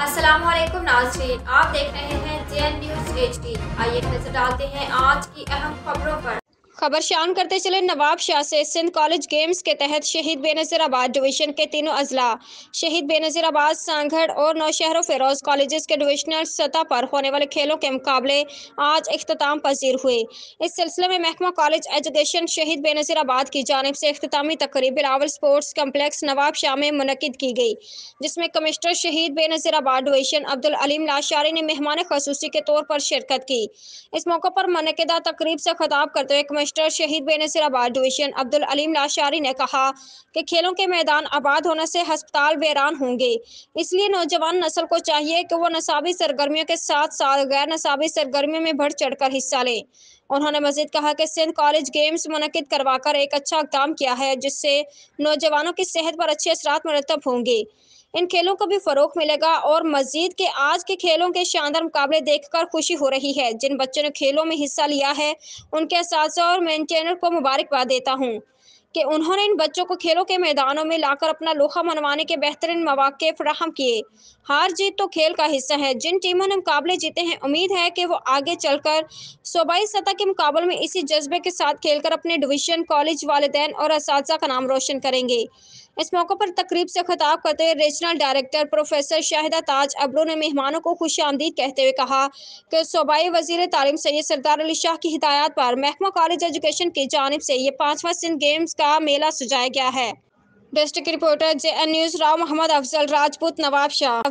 अस्सलाम वालेकुम नाजरीन, आप देख रहे हैं J N news H D आइए नज़र डालते हैं आज की अहम खबरों पर। खबर शान करते चले नवाब शाह से सिंध कॉलेज गेम्स के तहत शहीद बेनज़ीर आबाद डिवीज़न के तीनों अजला। शहीद बेनज़ीर आबाद सांगढ़ और नौशहर फेरोज कॉलेज के डिविजनल सतह पर होने वाले खेलों के मुकाबले आज अख्ताम पजीर हुए। इस सिलसिले में महकमा कॉलेज एजुकेशन शहीद बेनज़ीर आबाद की जानब से अख्तामी तकरीब बिलावल स्पोर्ट्स कम्प्लेक्स नवाब शाह में मुनद की गई, जिसमें कमिश्नर शहीद बेनज़ीर आबाद डिवीज़न अब्दुल अलीम लाशारी ने मेहमान खसूसी के तौर पर शिरकत की। इस मौके पर मनदा तकरीब से खताब करते हुए मिनिस्टर शहीद बेनसराबाद डिवीज़न। अब्दुल अलीम लाशारी ने कहा कि खेलों के मैदान आबाद होने से हस्पताल वीरान होंगे। इसलिए नौजवान नस्ल को चाहिए कि वो नसाबी सरगर्मियों के साथ साथ गैर नसाबी सरगर्मियों में बढ़ चढ़कर हिस्सा लें। उन्होंने मजीद कहा कि सिंध कॉलेज गेम्स मुनद करवाकर एक अच्छा काम किया है, जिससे नौजवानों की सेहत पर अच्छे असरात मरतब होंगे। इन खेलों को भी फरोख मिलेगा और मजीद के आज के खेलों के शानदार मुकाबले देखकर खुशी हो रही है। जिन बच्चों ने खेलों में हिस्सा लिया है, उनके साथ और मेंटेनर को मुबारकबाद देता हूँ कि उन्होंने इन बच्चों को खेलों के मैदानों में लाकर अपना लोहा मनवाने के बेहतरीन मौके फ्राहम किए। हार जीत तो खेल का हिस्सा है। जिन टीमों ने मुकाबले जीते हैं, उम्मीद है कि वो आगे चलकर सूबाई सतह के मुकाबले में इसी जज्बे के साथ खेलकर अपने डिवीज़न, कॉलेज वालदेन और इस का नाम रोशन करेंगे। इस मौके पर तकरीब से खिताब करते हुए regional director professor Shahida Taj Abru ने मेहमानों को खुश आमदीद कहते हुए कहा कि सूबाई वज़ीर तालीम सैद सरदार अली शाह की हिदायत पर महकमा कॉलेज एजुकेशन की जानब से ये पाँचवा सिंध गेम्स का मेला सजाया गया है। District reporter J N news Rao Mohammad Afzal, Rajput Nawab Shah.